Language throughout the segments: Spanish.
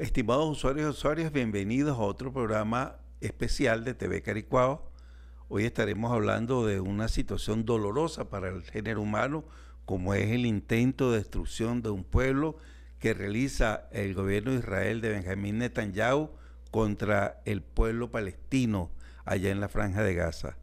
Estimados usuarios y usuarias, bienvenidos a otro programa especial de TV Caricuao. Hoy estaremos hablando de una situación dolorosa para el género humano, como es el intento de destrucción de un pueblo que realiza el gobierno de Israel de Benjamín Netanyahu contra el pueblo palestino allá en la franja de Gaza.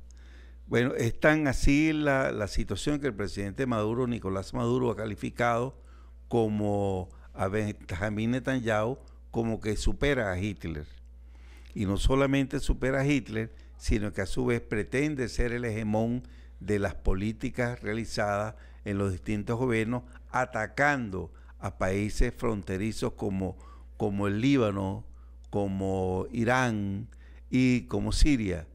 Bueno, es tan así la, la situación que el presidente Maduro, Nicolás Maduro, ha calificado como a Benjamín Netanyahu como que supera a Hitler. Y no solamente supera a Hitler, sino que a su vez pretende ser el hegemón de las políticas realizadas en los distintos gobiernos, atacando a países fronterizos como, como el Líbano, como Irán y como Siria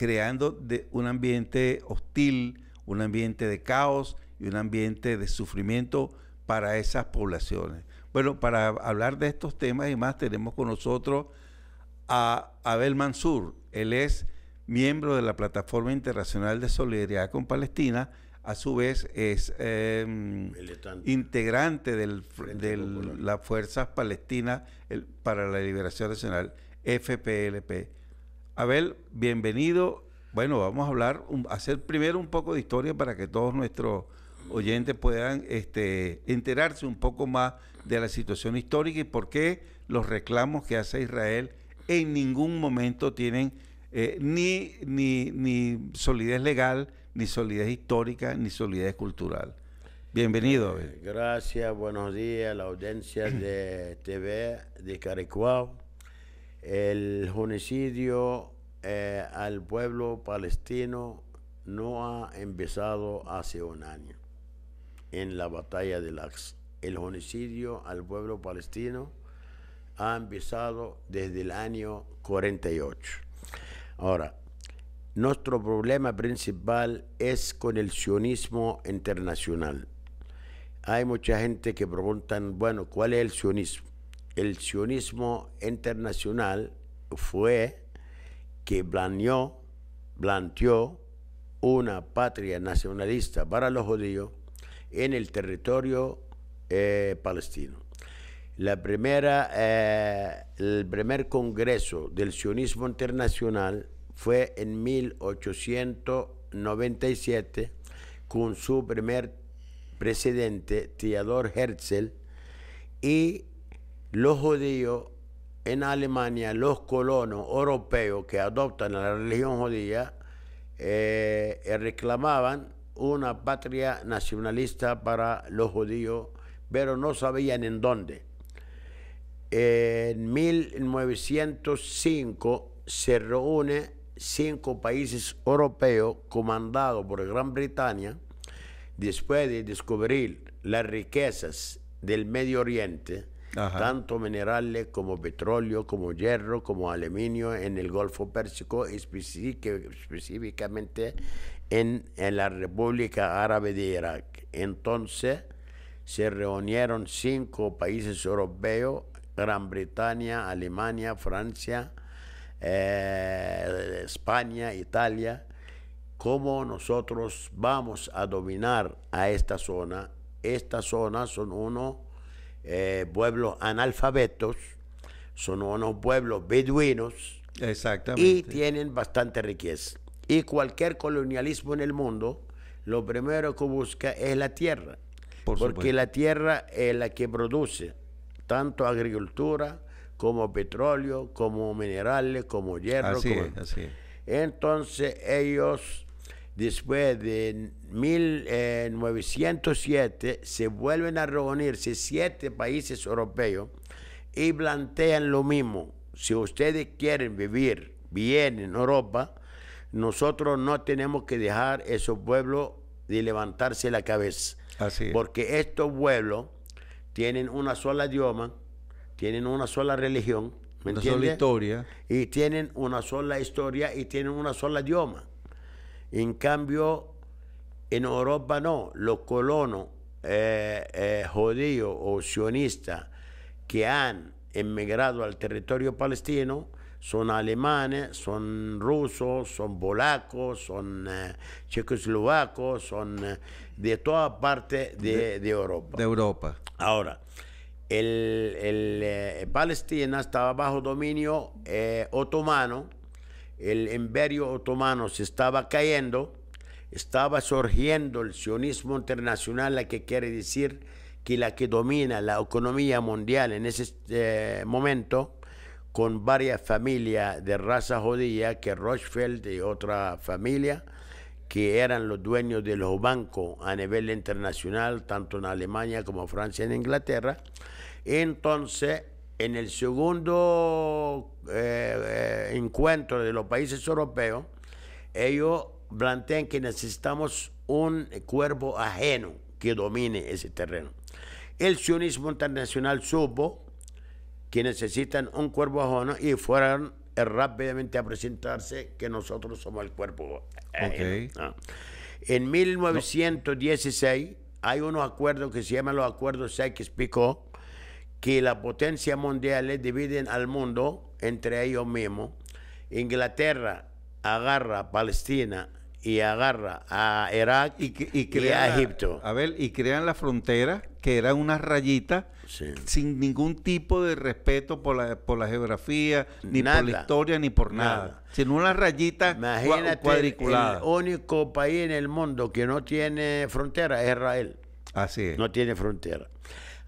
creando un ambiente hostil, un ambiente de caos y un ambiente de sufrimiento para esas poblaciones. Bueno, para hablar de estos temas y más tenemos con nosotros a Abel Mansur. Él es miembro de la Plataforma Internacional de Solidaridad con Palestina, a su vez es em, integrante de las Fuerzas Palestinas para la Liberación Nacional, FPLP. Abel, bienvenido. Bueno, vamos a hablar, hacer primero un poco de historia para que todos nuestros oyentes puedan este, enterarse un poco más de la situación histórica y por qué los reclamos que hace Israel en ningún momento tienen eh, ni, ni, ni solidez legal, ni solidez histórica, ni solidez cultural. Bienvenido. Eh, gracias, buenos días a la audiencia de TV de Caricuao el genocidio eh, al pueblo palestino no ha empezado hace un año en la batalla de Lax. El genocidio al pueblo palestino ha empezado desde el año 48. Ahora, nuestro problema principal es con el sionismo internacional. Hay mucha gente que preguntan, bueno, ¿cuál es el sionismo? el sionismo internacional fue que planeó, planteó una patria nacionalista para los judíos en el territorio eh, palestino. La primera, eh, el primer congreso del sionismo internacional fue en 1897 con su primer presidente, Theodor Herzl, y los judíos en Alemania, los colonos europeos que adoptan la religión judía, eh, reclamaban una patria nacionalista para los judíos, pero no sabían en dónde. En 1905 se reúne cinco países europeos comandados por Gran Bretaña, después de descubrir las riquezas del Medio Oriente, tanto minerales como petróleo, como hierro, como aluminio en el Golfo Pérsico, específicamente en, la República Árabe de Irak. Entonces se reunieron cinco países europeos, Gran Bretaña, Alemania, Francia, eh, España, Italia, cómo nosotros vamos a dominar a esta zona. Esta zona son uno eh, pueblos analfabetos, son unos pueblos beduinos y tienen bastante riqueza. Y cualquier colonialismo en el mundo, lo primero que busca es la tierra, porque la tierra es la que produce tanto agricultura como petróleo, como minerales, como hierro. Entonces ellos después de 1907 se vuelven a reunirse siete países europeos y plantean lo mismo. Si ustedes quieren vivir bien en Europa, nosotros no tenemos que dejar esos pueblos de levantarse la cabeza. Porque estos pueblos tienen una sola idioma, tienen una sola religión, una sola historia. Y tienen una sola historia y tienen una sola idioma. En cambio, en Europa no, los colonos eh, eh, judíos o sionistas que han emigrado al territorio palestino son alemanes, son rusos, son polacos, son eh, checoslovacos, son de toda parte de, Europa. De Europa. Ahora, el, el, eh, Palestina estaba bajo dominio eh, otomano, el imperio otomano se estaba cayendo, estaba surgiendo el sionismo internacional, la que quiere decir que la que domina la economía mundial en ese eh, momento, con varias familias de raza judía, que Rothschild y otra familia, que eran los dueños de los bancos a nivel internacional, tanto en Alemania como Francia y en Inglaterra. Entonces, en el segundo eh, eh, encuentro de los países europeos, ellos plantean que necesitamos un cuerpo ajeno que domine ese terreno. El sionismo internacional supo que necesitan un cuerpo ajeno y fueron rápidamente a presentarse que nosotros somos el cuerpo. Ah. En 1916 hay unos acuerdos que se llaman los acuerdos Sykes-Picot, que las potencias mundiales dividen al mundo entre ellos mismos. Inglaterra agarra Palestina y agarra a Irak y, y, a Egipto. a ver, y crean la frontera, que era una rayita sin ningún tipo de respeto por la, por la geografía, ni por la historia, ni por nada. Sino una rayita Imagínate, cuadriculada. El único país en el mundo que no tiene frontera es Israel. Así es. No tiene frontera.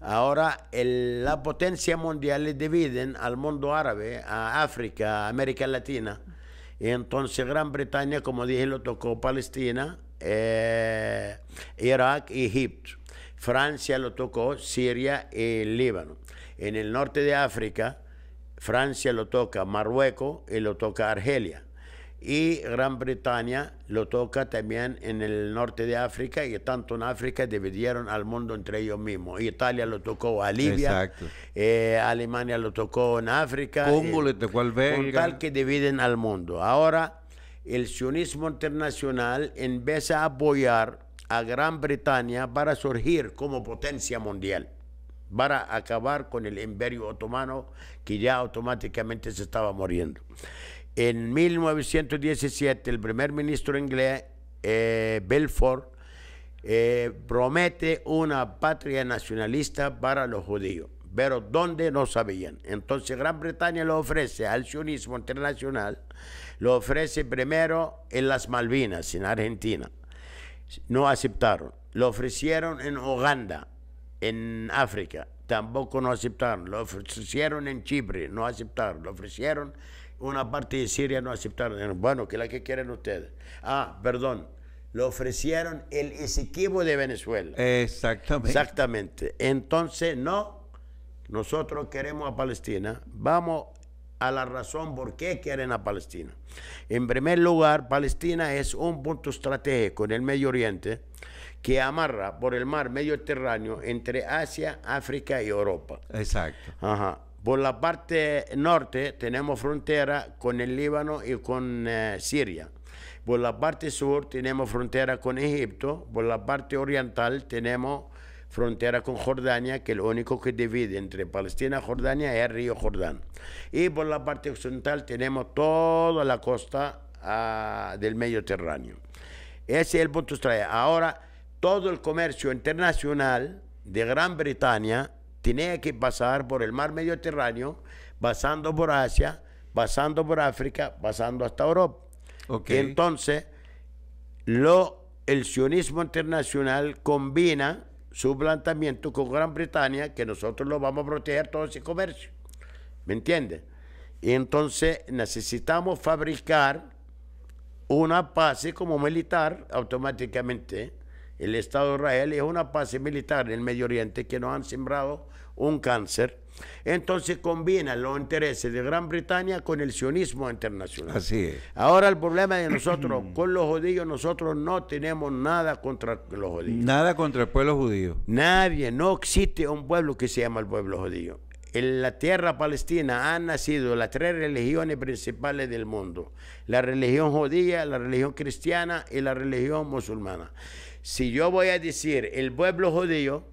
Ahora, la potencia mundial le dividen al mundo árabe, a África, a América Latina. Entonces Gran Bretaña, como dije, lo tocó Palestina, eh, Irak Egipto. Francia lo tocó Siria y Líbano. En el norte de África, Francia lo toca Marruecos y lo toca Argelia. Y Gran Bretaña lo toca también en el norte de África y tanto en África dividieron al mundo entre ellos mismos. Italia lo tocó a Libia, eh, Alemania lo tocó en África. Congo le tocó al Con tal que dividen al mundo. Ahora el sionismo internacional empieza a apoyar a Gran Bretaña para surgir como potencia mundial, para acabar con el imperio otomano que ya automáticamente se estaba muriendo. En 1917 el primer ministro inglés, eh, Belfort, eh, promete una patria nacionalista para los judíos, pero ¿dónde? No sabían. Entonces Gran Bretaña lo ofrece al sionismo internacional, lo ofrece primero en las Malvinas, en Argentina no aceptaron. Lo ofrecieron en Uganda, en África, tampoco no aceptaron. Lo ofrecieron en Chipre, no aceptaron. Lo ofrecieron una parte de Siria, no aceptaron. Bueno, ¿qué es la que quieren ustedes? Ah, perdón. Lo ofrecieron el Esequibo de Venezuela. Exactamente. Exactamente. Entonces, no, nosotros queremos a Palestina. Vamos a la razón por qué quieren a Palestina. En primer lugar, Palestina es un punto estratégico en el Medio Oriente que amarra por el mar Mediterráneo entre Asia, África y Europa. Exacto. Ajá. Por la parte norte tenemos frontera con el Líbano y con eh, Siria. Por la parte sur tenemos frontera con Egipto. Por la parte oriental tenemos frontera con Jordania, que lo único que divide entre Palestina y Jordania es el río Jordán. Y por la parte occidental tenemos toda la costa ah, del Mediterráneo. Ese es el punto estratégico. Ahora, todo el comercio internacional de Gran Bretaña tenía que pasar por el mar Mediterráneo, pasando por Asia, pasando por África, pasando hasta Europa. Entonces, lo, el sionismo internacional combina su planteamiento con Gran Bretaña, que nosotros lo vamos a proteger todo ese comercio. ¿Me entiende? Y entonces necesitamos fabricar una base como militar automáticamente. El Estado de Israel es una base militar en el Medio Oriente que nos han sembrado un cáncer. Entonces combina los intereses de Gran Bretaña con el sionismo internacional. Así es. Ahora el problema de nosotros con los judíos, nosotros no tenemos nada contra los judíos. Nada contra el pueblo judío. Nadie, no existe un pueblo que se llama el pueblo judío. En la tierra palestina han nacido las tres religiones principales del mundo. La religión judía, la religión cristiana y la religión musulmana. Si yo voy a decir el pueblo judío,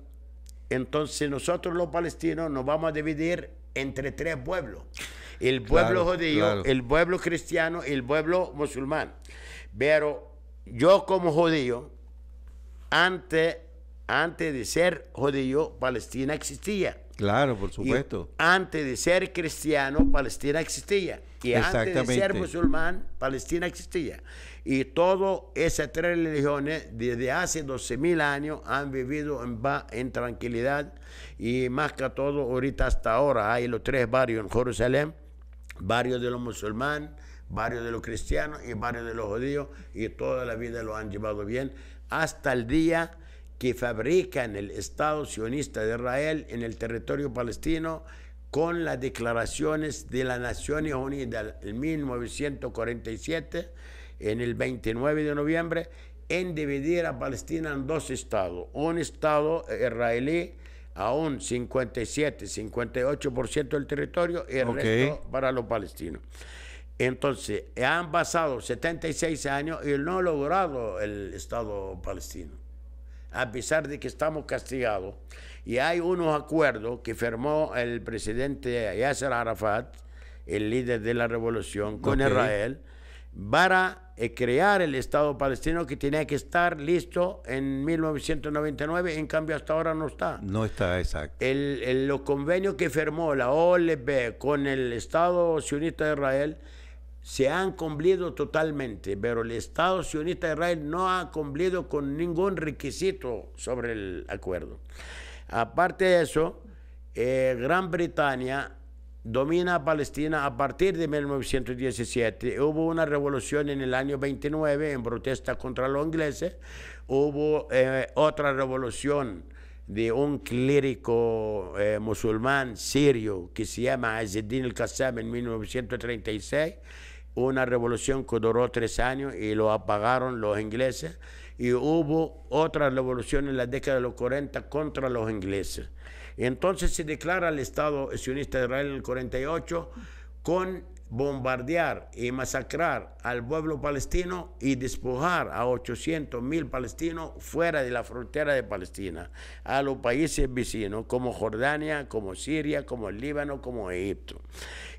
entonces nosotros los palestinos nos vamos a dividir entre tres pueblos. El pueblo judío, el pueblo cristiano y el pueblo musulmán. Pero yo como judío, antes Antes de ser judío, Palestina existía. Claro, por Y supuesto. antes de ser cristiano, Palestina existía. Y antes de ser musulmán, Palestina existía. Y todas esas tres religiones, desde hace 12.000 años, han vivido en tranquilidad. Y más que todo, ahorita hasta ahora hay los tres barrios en Jerusalén, barrios de los musulmanes, barrios de los cristianos y barrios de los judíos. Y toda la vida lo han llevado bien hasta el día que fabrican el Estado sionista de Israel en el territorio palestino con las declaraciones de las Naciones Unidas en 1947, en el 29 de noviembre, en dividir a Palestina en dos estados. Un estado israelí a un 57, 58% del territorio y el resto para los palestinos. Entonces, han pasado 76 años y no ha logrado el Estado palestino a pesar de que estamos castigados. Y hay unos acuerdos que firmó el presidente Yasser Arafat, el líder de la revolución, con. Israel, para eh, crear el Estado palestino que tenía que estar listo en 1999, en cambio hasta ahora no está. No está exacto. El, el- los convenios que firmó la OLP con el Estado sionista de Israel se han cumplido totalmente, pero el Estado sionista de Israel no ha cumplido con ningún requisito sobre el acuerdo. Aparte de eso, eh, Gran Bretaña domina a Palestina a partir de 1917. Hubo una revolución en el año 29 en protesta contra los ingleses. Hubo eh, otra revolución de un clérigo eh, musulmán sirio que se llama Azzeddin el-Qassam en 1936, una revolución que duró tres años y lo apagaron los ingleses, y hubo otra revolución en la década de los 40 contra los ingleses. Entonces se declara el Estado sionista de Israel en el 48 con bombardear y masacrar al pueblo palestino y despojar a 800 mil palestinos fuera de la frontera de Palestina, a los países vecinos como Jordania, como Siria, como el Líbano, como Egipto.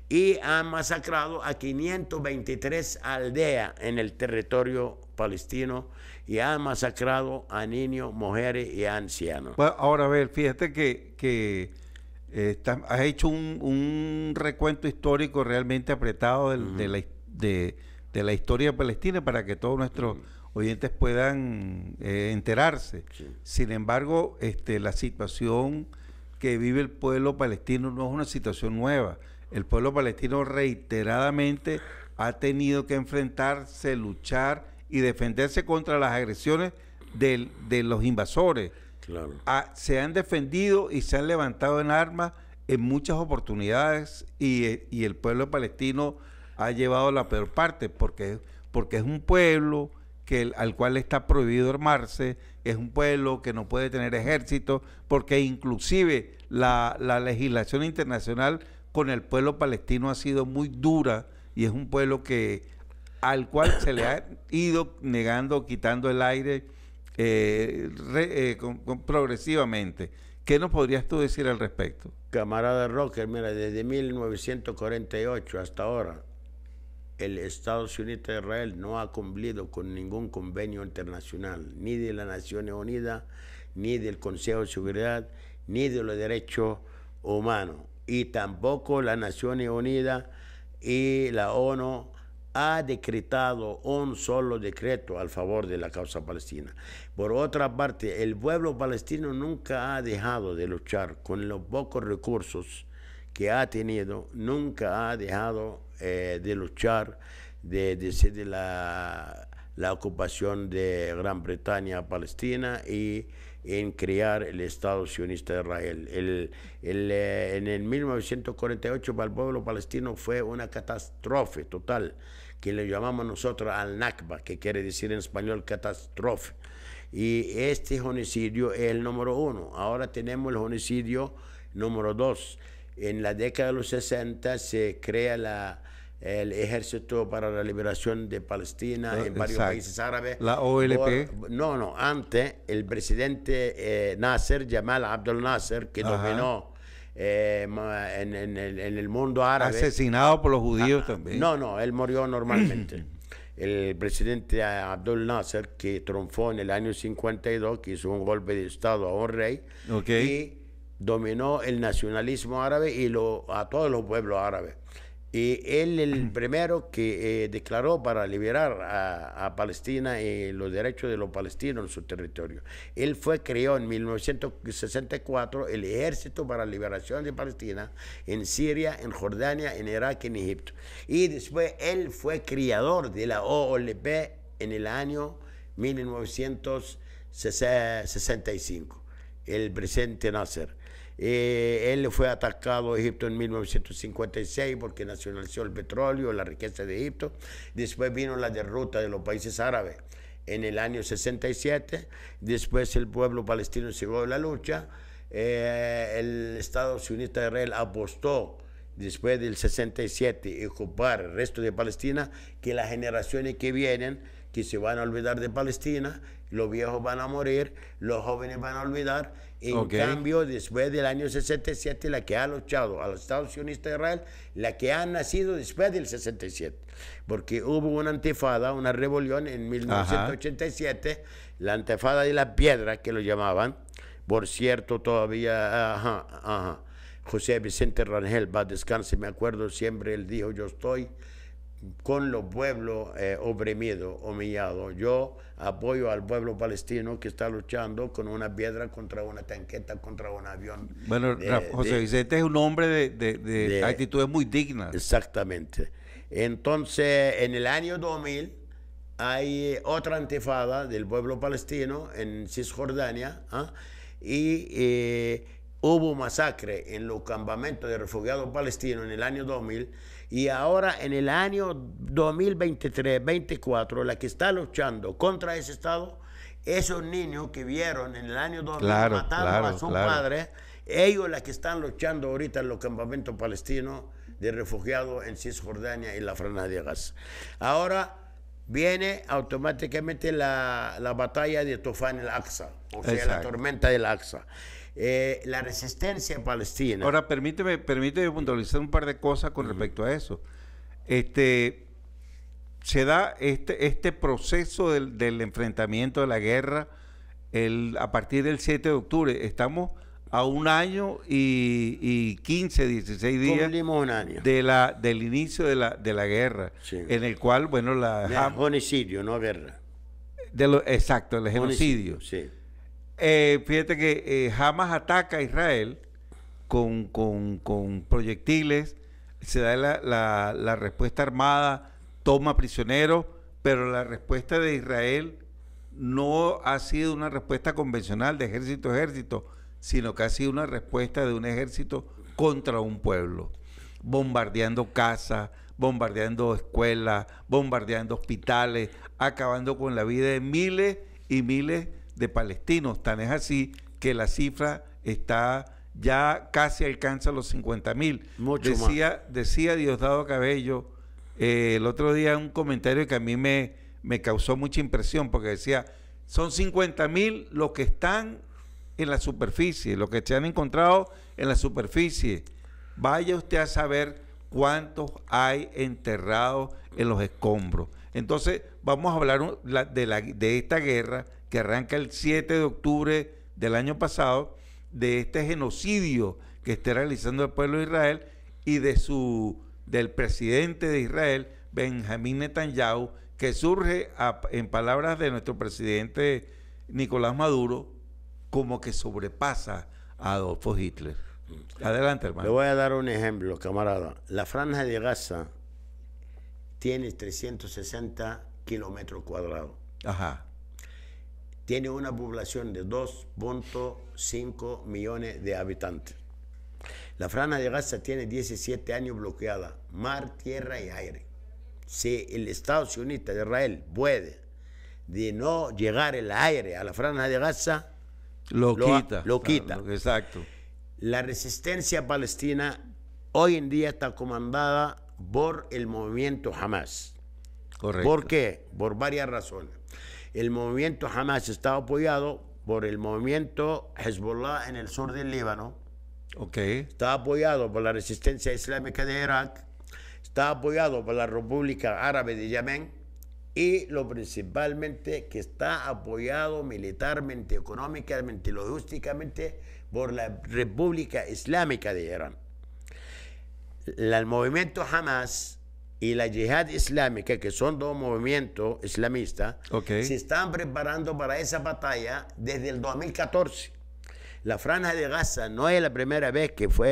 Y han masacrado a 523 aldeas en el territorio palestino y han masacrado a niños, mujeres y ancianos. Bueno, ahora, a ver, fíjate que, que eh, está- has hecho un, un recuento histórico realmente apretado de, la, de, de la historia palestina para que todos nuestros oyentes puedan eh, enterarse. Sí. Sin embargo, este, la situación que vive el pueblo palestino no es una situación nueva. El pueblo palestino reiteradamente ha tenido que enfrentarse, luchar y defenderse contra las agresiones del- de los invasores Claro. ah, se han defendido y se han levantado en armas en muchas oportunidades y, eh, y el pueblo palestino ha llevado la peor parte porque, porque es un pueblo que, el- al cual está prohibido armarse, es un pueblo que no puede tener ejército, porque inclusive la, la legislación internacional con el pueblo palestino ha sido muy dura y es un pueblo que al cual se le ha ido negando, quitando el aire eh, eh, progresivamente. ¿Qué nos podrías tú decir al respecto? Camarada Rocker, mira, desde 1948 hasta ahora, el Estado sionista de Israel no ha cumplido con ningún convenio internacional, ni de las Naciones Unidas, ni del Consejo de Seguridad, ni de los derechos humanos. Y tampoco las Naciones Unidas y la ONU ha decretado un solo decreto al favor de la causa palestina. Por otra parte, el pueblo palestino nunca ha dejado de luchar con los pocos recursos que ha tenido, nunca ha dejado eh, de luchar de- desde la, la ocupación de Gran Bretaña a Palestina y en crear el Estado sionista de Israel. El- el, eh, en el 1948 para el pueblo palestino fue una catástrofe total, que le llamamos nosotros al Nakba, que quiere decir en español catástrofe. Y este genocidio es el número uno. Ahora tenemos el genocidio número dos. En la década de los 60 se crea la, el Ejército para la Liberación de Palestina Ah, en varios exacto. países árabes. La OLP. Por- no, no, antes el presidente eh, Nasser, Jamal Abdel Nasser, que Ajá. dominó eh, ma- en, en el, en el mundo árabe. Asesinado por los judíos Ah, también. No, no, él murió normalmente. el presidente Abdul Nasser, que triunfó en el año 52, que hizo un golpe de Estado a un rey, y dominó el nacionalismo árabe y lo, a todos los pueblos árabes. Y él el primero que eh, declaró para liberar a, Palestina y los derechos de los palestinos en su territorio. Él fue, creó en 1964 el Ejército para la Liberación de Palestina en Siria, en Jordania, en Irak, en Egipto. Y después él fue criador de la OLP en el año 1965, el presidente Nasser. Eh, él fue atacado a Egipto en 1956 porque nacionalizó el petróleo, la riqueza de Egipto. Después vino la derrota de los países árabes en el año 67. Después el pueblo palestino siguió la lucha. Eh, el Estado sionista de Israel apostó después del 67 y ocupar el resto de Palestina que las generaciones que vienen que se van a olvidar de Palestina, los viejos van a morir, los jóvenes van a olvidar. En cambio, después del año 67, la que ha luchado al Estado sionista de Israel, la que ha nacido después del 67, porque hubo una antifada, una rebelión en 1987, la antifada de la piedra, que lo llamaban, por cierto, todavía, José Vicente Rangel, va a descansar, me acuerdo siempre, él dijo, yo estoy con los pueblos eh, oprimidos, humillados. Yo apoyo al pueblo palestino que está luchando con una piedra contra una tanqueta, contra un avión. Bueno, José Vicente es un hombre de, de, actitudes muy dignas. Exactamente. Entonces, en el año 2000 hay otra antifada del pueblo palestino en Cisjordania ¿ah? y eh, hubo masacre en los campamentos de refugiados palestinos en el año 2000 y ahora en el año 2023-24, la que está luchando contra ese Estado, esos niños que vieron en el año 2000 matando a su padre, ellos la que están luchando ahorita en los campamentos palestinos de refugiados en Cisjordania y la Franja de Gaza. Ahora viene automáticamente la, batalla de Tufán el-Aqsa, o sea, la tormenta del Aqsa. Eh, la resistencia palestina. Ahora, permíteme, permíteme puntualizar un par de cosas con respecto a eso. Este, se da este, este proceso del, enfrentamiento de la guerra el, a partir del 7 de octubre. Estamos a un año y, y 15, 16 días un año. De la, del inicio de la, de la guerra, en el cual, bueno, la... genocidio, no guerra. De lo, exacto, el genocidio. Sí. Eh, fíjate que eh, Hamas ataca a Israel con, proyectiles, se da la, respuesta armada, toma prisioneros, pero la respuesta de Israel no ha sido una respuesta convencional de ejército a ejército, sino que ha sido una respuesta de un ejército contra un pueblo, bombardeando casas, bombardeando escuelas, bombardeando hospitales, acabando con la vida de miles y miles de palestinos. Tan es así que la cifra está ya casi alcanza los 50 mil. Decía, decía Diosdado Cabello eh, el otro día un comentario que a mí me, me causó mucha impresión porque decía, son 50 mil los que están en la superficie, los que se han encontrado en la superficie. Vaya usted a saber cuántos hay enterrados en los escombros. Entonces, vamos a hablar de, la, de esta guerra que arranca el 7 de octubre del año pasado, de este genocidio que está realizando el pueblo de Israel y de su del presidente de Israel, Benjamín Netanyahu, que surge en palabras de nuestro presidente Nicolás Maduro como que sobrepasa a Adolfo Hitler. Adelante, hermano. Le voy a dar un ejemplo, camarada. La franja de Gaza tiene 360 kilómetros cuadrados. Ajá tiene una población de 2.5 millones de habitantes. La franja de Gaza tiene 17 años bloqueada, mar, tierra y aire. Si el Estado sionista de Israel puede de no llegar el aire a la franja de Gaza, lo, quita. Lo quita. exacto. La resistencia palestina hoy en día está comandada por el movimiento Hamas. Correcto. ¿Por qué? Por varias razones. El movimiento Hamas está apoyado por el movimiento Hezbollah en el sur del Líbano. Okay. Está apoyado por la resistencia islámica de Irak. Está apoyado por la República Árabe de Yemen y lo principalmente que está apoyado militarmente, económicamente, logísticamente por la República Islámica de Irán. La- el movimiento Hamas y la Yihad Islámica, que son dos movimientos islamistas, Ok. se están preparando para esa batalla desde el 2014. La franja de Gaza no es la primera vez que fue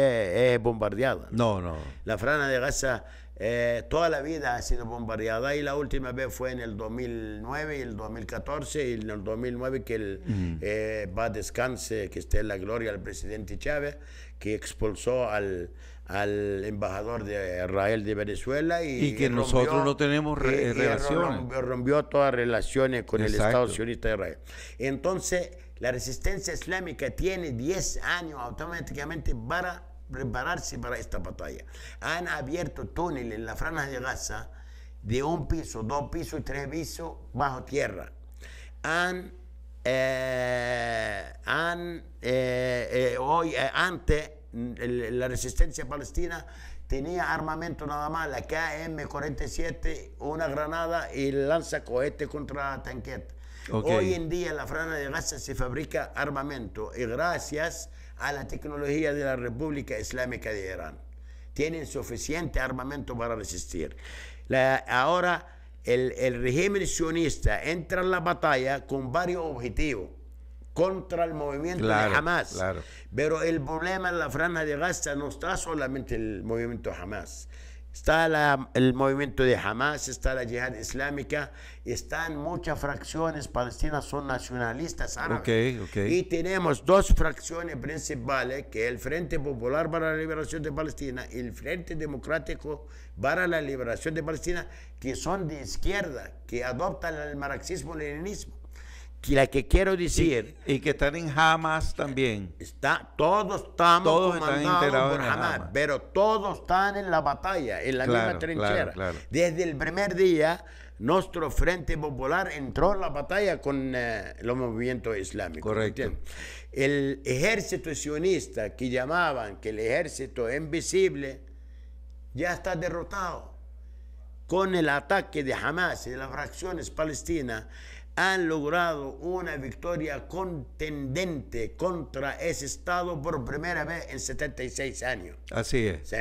eh, bombardeada. No, no. La franja de Gaza eh, toda la vida ha sido bombardeada y la última vez fue en el 2009 y el 2014 y en el 2009 que el, eh, va a descanse, que esté en la gloria el presidente Chávez, que expulsó al, al embajador de Israel de Venezuela y, Y que nosotros no tenemos re- relaciones. rompió, todas relaciones con el. Estado sionista de Israel. Entonces, la resistencia islámica tiene 10 años automáticamente para prepararse para esta batalla. Han abierto túneles en la franja de Gaza de un piso, dos pisos y tres pisos bajo tierra. Han, eh, han eh, eh, hoy, antes, el- la resistencia palestina tenía armamento nada más, la KM-47, una granada y lanza cohete contra tanqueta. Ok. Hoy en día en la franja de Gaza se fabrica armamento y gracias a la tecnología de la República Islámica de Irán. Tienen suficiente armamento para resistir. La- ahora el, el régimen sionista entra en la batalla con varios objetivos contra el movimiento Claro, de Hamas. claro. Pero el problema en la franja de Gaza no está solamente el movimiento Hamas. Está la- el movimiento de Hamas, está la yihad islámica, están muchas fracciones palestinas, son nacionalistas árabes. Ok, ok. Y tenemos dos fracciones principales, que el Frente Popular para la Liberación de Palestina y el Frente Democrático para la Liberación de Palestina, que son de izquierda, que adoptan el marxismo-leninismo. La que quiero decir... Y que están en Hamas también. Está, todos estamos Todos están integrados por en Hamas, Hamas. pero todos están en la batalla, en la Claro, misma trinchera. claro, claro. Desde el primer día, nuestro Frente Popular entró en la batalla con eh, los movimientos islámicos. Correcto. ¿entiendes? El ejército sionista que llamaban que el ejército invisible ya está derrotado con el ataque de Hamas y de las fracciones palestinas, han logrado una victoria contendente contra ese Estado por primera vez en 76 años. Así es. Sí.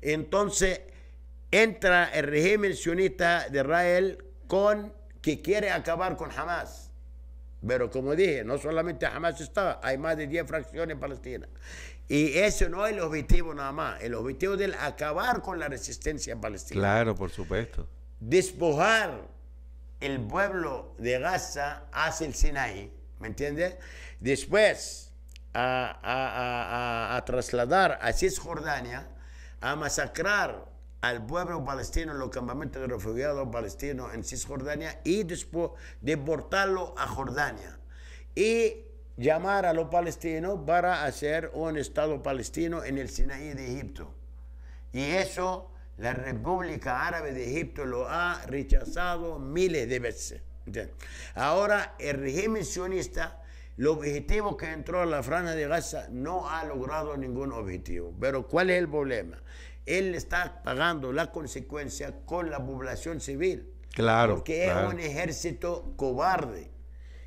Entonces, entra el régimen sionista de Israel con que quiere acabar con Hamas. Pero como dije, no solamente Hamas está, hay más de 10 fracciones palestinas. Y eso no es el objetivo nada más. El objetivo es acabar con la resistencia palestina Claro, por supuesto. despojar el pueblo de Gaza hacia el Sinaí, ¿me entiendes? Después a, a- a- a- a trasladar a Cisjordania, a masacrar al pueblo palestino en los campamentos de refugiados palestinos en Cisjordania y después deportarlo a Jordania. Y llamar a los palestinos para hacer un Estado palestino en el Sinaí de Egipto. Y eso la República Árabe de Egipto lo ha rechazado miles de veces. Ahora el régimen sionista, el objetivo que entró a la franja de Gaza no ha logrado ningún objetivo. Pero ¿cuál es el problema? Él está pagando la consecuencia con la población civil. Claro, Porque claro. es un ejército cobarde.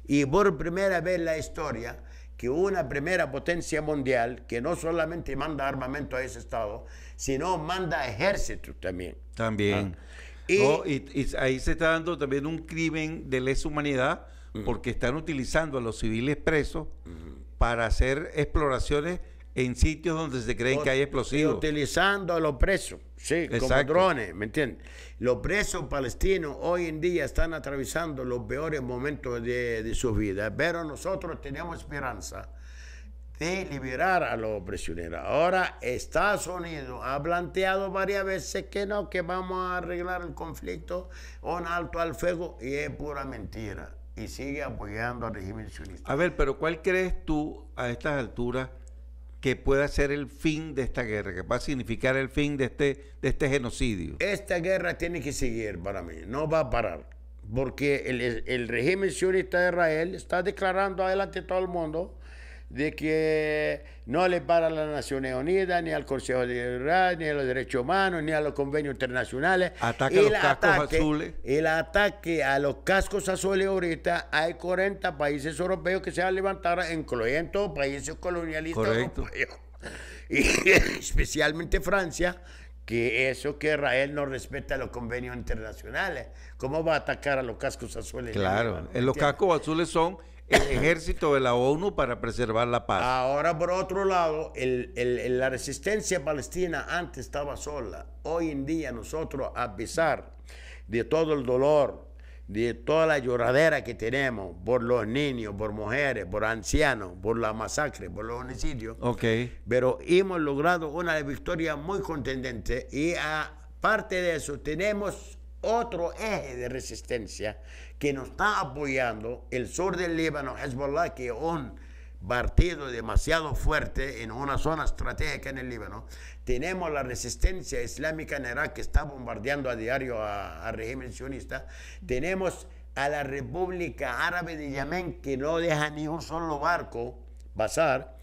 Y por primera vez en la historia, que una primera potencia mundial, que no solamente manda armamento a ese Estado, sino manda ejército también. También. Y- No, y, y ahí se está dando también un crimen de lesa humanidad porque están utilizando a los civiles presos para hacer exploraciones en sitios donde se creen que hay Y explosivos. utilizando a los presos, sí, como Exacto. drones, ¿me entiendes? Los presos palestinos hoy en día están atravesando los peores momentos de, de su vida, pero nosotros tenemos esperanza de liberar a los prisioneros. Ahora Estados Unidos ha planteado varias veces que no, que vamos a arreglar el conflicto, un alto al fuego, y es pura mentira. Y sigue apoyando al régimen sionista. A ver, pero ¿cuál crees tú a estas alturas que pueda ser el fin de esta guerra, que va a significar el fin de este, de este genocidio? Esta guerra tiene que seguir para mí, no va a parar. Porque el, el régimen sionista de Israel está declarando adelante todo el mundo de que no le para a las Naciones Unidas, ni al Consejo de Seguridad, ni a los derechos humanos, ni a los convenios internacionales. Ataque a los cascos azules. El ataque a los cascos azules ahorita, hay 40 países europeos que se van a levantar, incluyendo países colonialistas Correcto. europeos. Y especialmente Francia, que eso que Israel no respeta los convenios internacionales. ¿Cómo va a atacar a los cascos azules? el Claro, en los ¿Entiendes? cascos azules son el ejército de la ONU para preservar la paz. Ahora, por otro lado, el- el- la resistencia palestina antes estaba sola. Hoy en día nosotros, a pesar de todo el dolor, de toda la lloradera que tenemos por los niños, por mujeres, por ancianos, por la masacre, por los homicidios, Ok, pero hemos logrado una victoria muy contundente y aparte de eso tenemos otro eje de resistencia que nos está apoyando el sur del Líbano, Hezbollah, que es un partido demasiado fuerte en una zona estratégica en el Líbano. Tenemos la resistencia islámica en Irak que está bombardeando a diario al régimen sionista. Tenemos a la República Árabe de Yemen que no deja ni un solo barco pasar.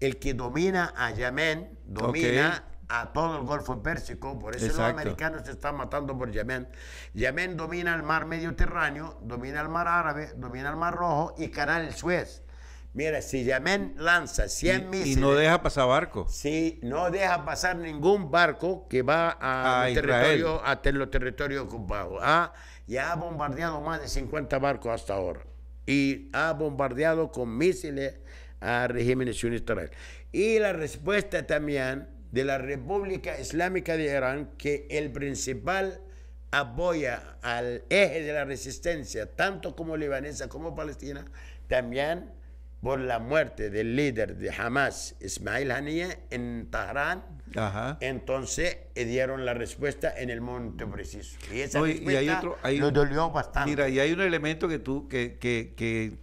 El que domina a Yemen, domina a todo el Golfo Pérsico, por eso Exacto. los americanos se están matando por Yemen. Yemen domina el mar Mediterráneo, domina el mar Árabe, domina el mar Rojo y Canal Suez. Mira, si Yemen lanza 100 y, misiles... y no deja pasar barcos. Si no deja pasar ningún barco que va a, A territorios, hasta los territorios ocupados. Ah, ya ha bombardeado más de 50 barcos hasta ahora. Y ha bombardeado con misiles al régimen sionista Israel. Y la respuesta también de la República Islámica de Irán, que el principal apoya al eje de la resistencia, tanto como libanesa como palestina, también por la muerte del líder de Hamas, Ismail Haniyeh, en Teherán. Ajá. Entonces eh, dieron la respuesta en el momento preciso. Y esa No, y- y respuesta hay otro- hay lo un- dolió bastante. Mira, y hay un elemento que tú, que, que, que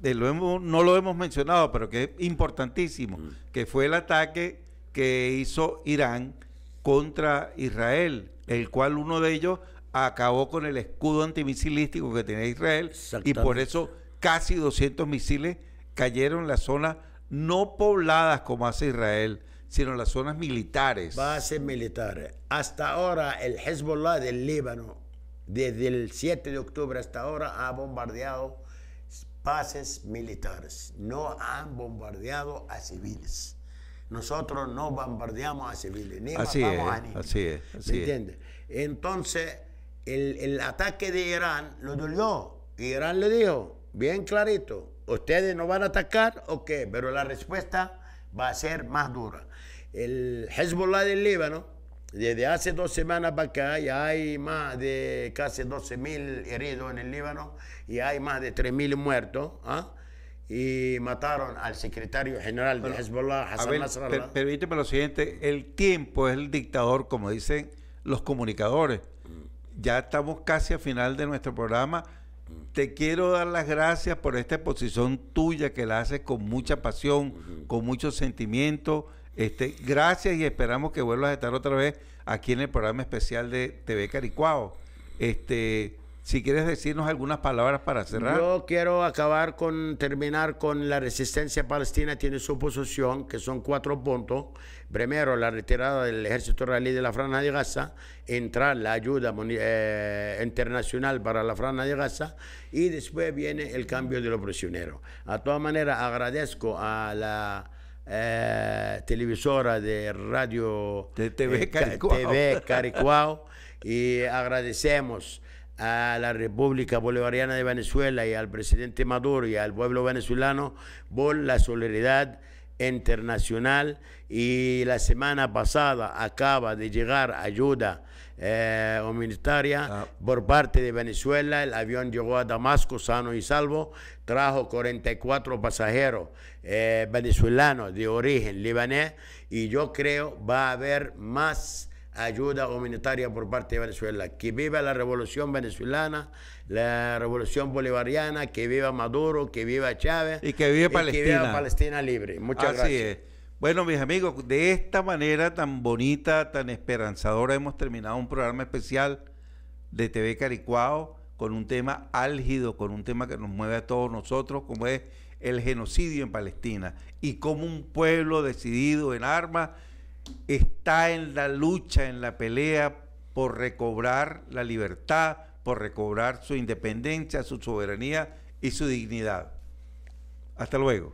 de lo hemos- no lo hemos mencionado, pero que es importantísimo, Mm. que fue el ataque que hizo Irán contra Israel, el cual uno de ellos acabó con el escudo antimisilístico que tenía Israel y por eso casi 200 misiles cayeron en las zonas no pobladas como hace Israel, sino en las zonas militares. bases militares. Hasta ahora el Hezbollah del Líbano, desde el 7 de octubre hasta ahora, ha bombardeado bases militares. No han bombardeado a civiles. Nosotros no bombardeamos a civiles, ni Así matamos es, a niños. así es. Entonces, el, el ataque de Irán lo dolió. Irán le dijo, bien clarito, ¿ustedes no van a atacar o qué? Pero la respuesta va a ser más dura. El Hezbollah del Líbano, desde hace dos semanas para acá, ya hay más de casi 12 mil heridos en el Líbano y hay más de 3 mil muertos. ¿ah? Y mataron al secretario general de Hezbollah, Hassan ver, Nasrallah. per- permíteme lo siguiente, el tiempo es el dictador, como dicen los comunicadores. Ya estamos casi a final de nuestro programa. Te quiero dar las gracias por esta exposición tuya que la haces con mucha pasión, con mucho sentimiento. Este, gracias y esperamos que vuelvas a estar otra vez aquí en el programa especial de TV Caricuao. Este, si quieres decirnos algunas palabras para cerrar. Yo quiero acabar con, terminar con la resistencia palestina, tiene su posición, que son cuatro puntos. Primero, la retirada del ejército israelí de la franja de Gaza, entrar la ayuda eh, internacional para la franja de Gaza y después viene el cambio de los prisioneros. A todas maneras, agradezco a la eh, televisora de radio De TV Ca- Caricuao. TV Caricuao y agradecemos a la República Bolivariana de Venezuela y al presidente Maduro y al pueblo venezolano por la solidaridad internacional y la semana pasada acaba de llegar ayuda eh, humanitaria Ah. por parte de Venezuela. El avión llegó a Damasco sano y salvo, trajo 44 pasajeros eh, venezolanos de origen libanés y yo creo va a haber más ayuda humanitaria por parte de Venezuela. Que viva la revolución venezolana, la revolución bolivariana, que viva Maduro, que viva Chávez Y que viva que Palestina. viva Palestina libre. Muchas Así gracias. es. Bueno, mis amigos, de esta manera tan bonita, tan esperanzadora, hemos terminado un programa especial de TV Caricuao con un tema álgido, con un tema que nos mueve a todos nosotros, como es el genocidio en Palestina y cómo un pueblo decidido en armas está en la lucha, en la pelea por recobrar la libertad, por recobrar su independencia, su soberanía y su dignidad. Hasta luego.